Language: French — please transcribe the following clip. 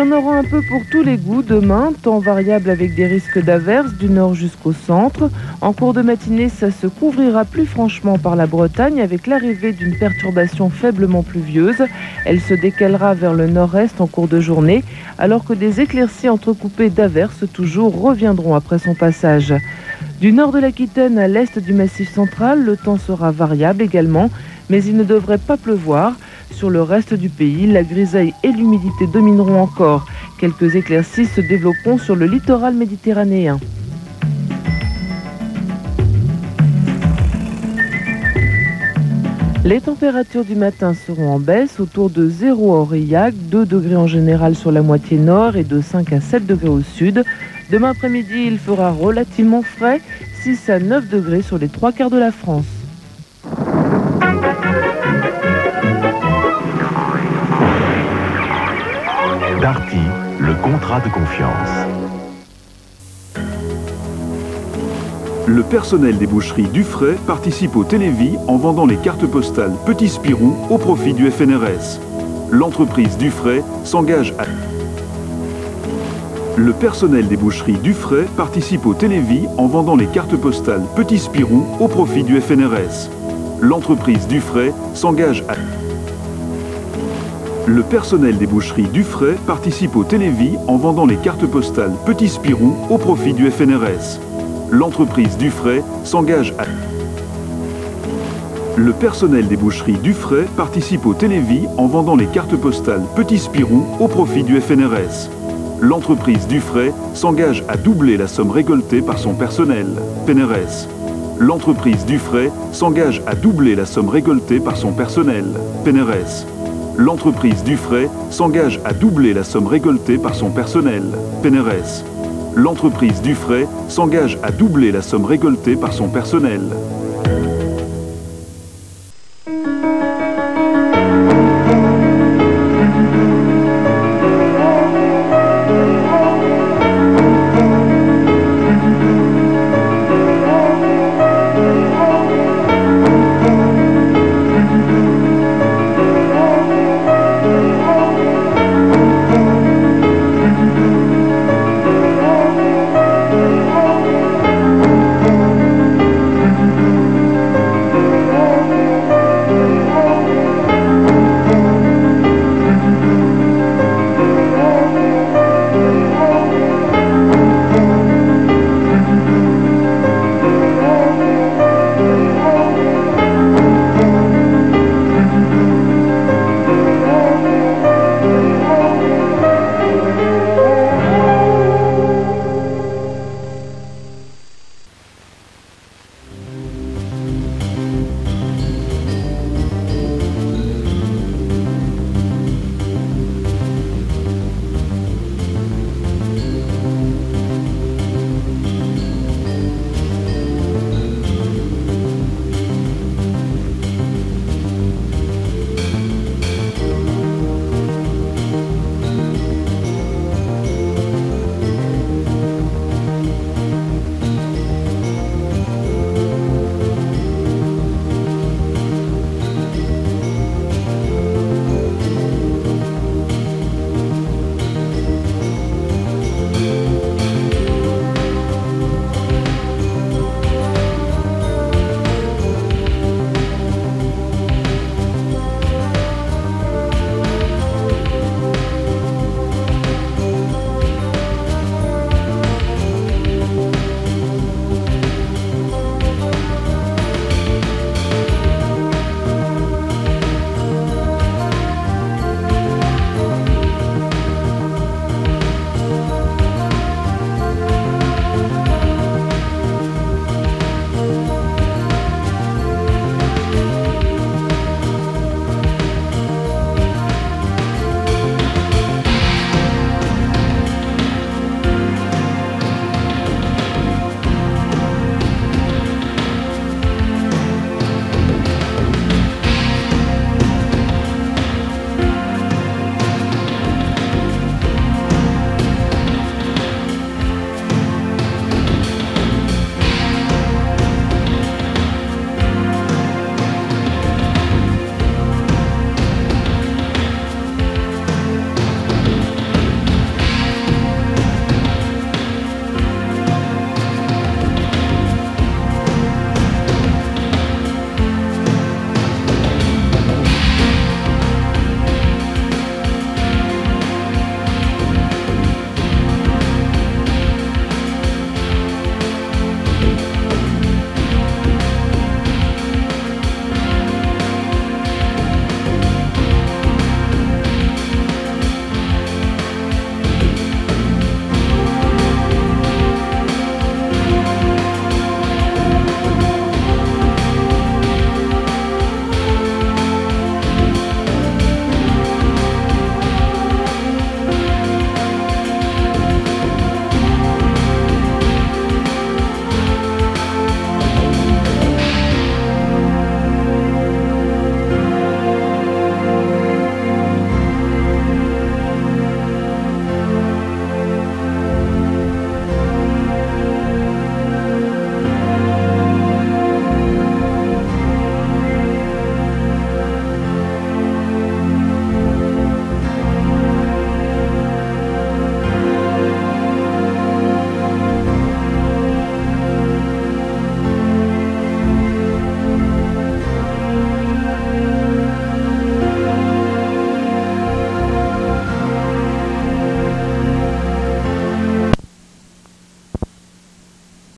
un peu pour tous les goûts demain, temps variable avec des risques d'averses du nord jusqu'au centre. En cours de matinée, ça se couvrira plus franchement par la Bretagne avec l'arrivée d'une perturbation faiblement pluvieuse. Elle se décalera vers le nord-est en cours de journée, alors que des éclaircies entrecoupées d'averses toujours reviendront après son passage. Du nord de l'Aquitaine à l'est du Massif central, le temps sera variable également, mais il ne devrait pas pleuvoir. Sur le reste du pays, la grisaille et l'humidité domineront encore. Quelques éclaircies se développeront sur le littoral méditerranéen. Les températures du matin seront en baisse, autour de 0 à Aurillac, 2 degrés en général sur la moitié nord et de 5 à 7 degrés au sud. Demain après-midi, il fera relativement frais, 6 à 9 degrés sur les trois quarts de la France. Le contrat de confiance. Le personnel des boucheries Dufray participe au Télévis en vendant les cartes postales Petit Spirou au profit du FNRS. L'entreprise Dufray s'engage à... Le personnel des boucheries Dufray participe au Télévis en vendant les cartes postales Petit Spirou au profit du FNRS. L'entreprise Dufray s'engage à... Le personnel des boucheries Dufray participe au Télévis en vendant les cartes postales Petit Spirou au profit du FNRS. L'entreprise Dufray s'engage à... Le personnel des boucheries Dufray participe au Télévis en vendant les cartes postales Petit Spirou au profit du FNRS. L'entreprise Dufray s'engage à doubler la somme récoltée par son personnel, PNRS. L'entreprise Dufray s'engage à doubler la somme récoltée par son personnel, PNRS l'entreprise Dufray s'engage à doubler la somme récoltée par son personnel, PNRS. L'entreprise Dufray s'engage à doubler la somme récoltée par son personnel,